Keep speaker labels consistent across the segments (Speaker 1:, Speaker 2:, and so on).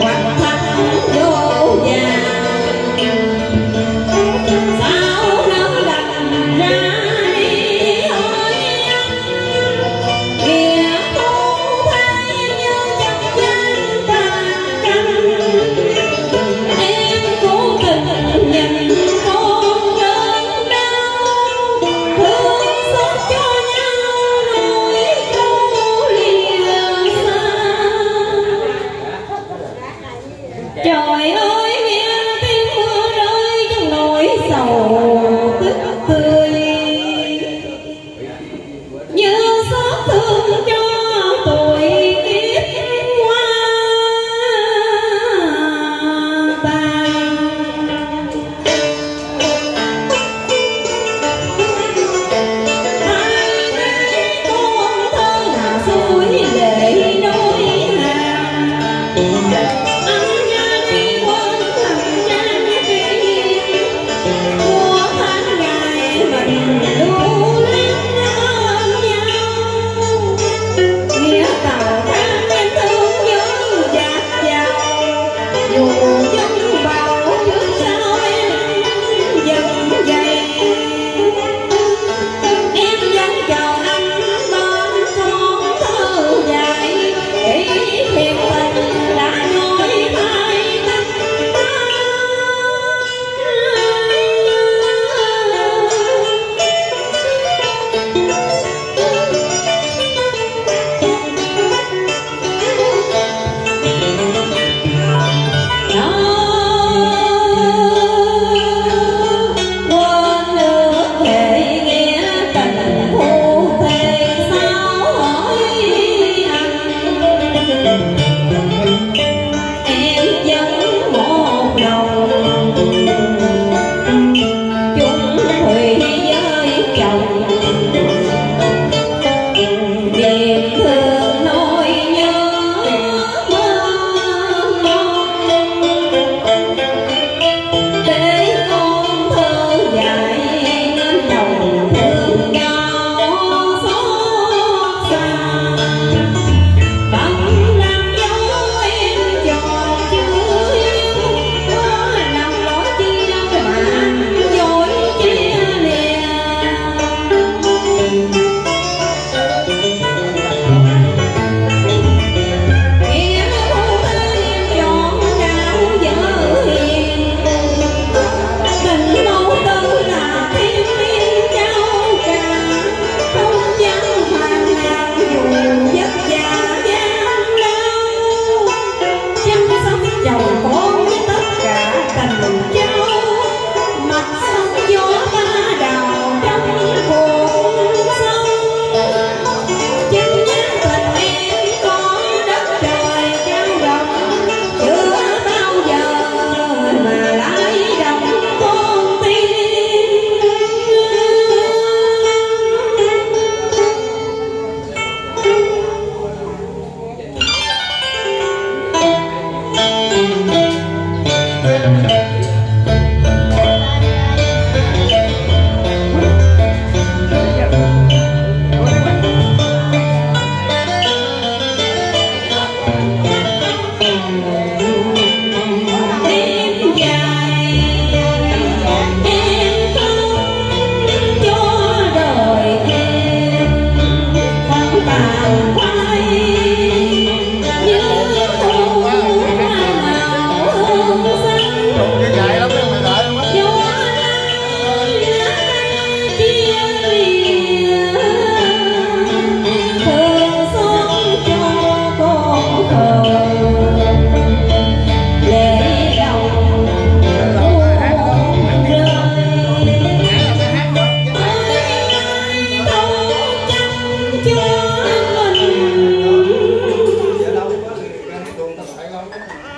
Speaker 1: What? trời ơi.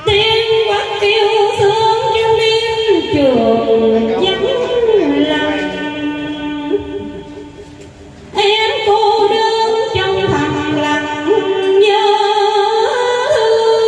Speaker 1: tiếng quát kêu sướng trong đêm trường vắng lặng. Em cô đơn trong thầm lặng nhớ thương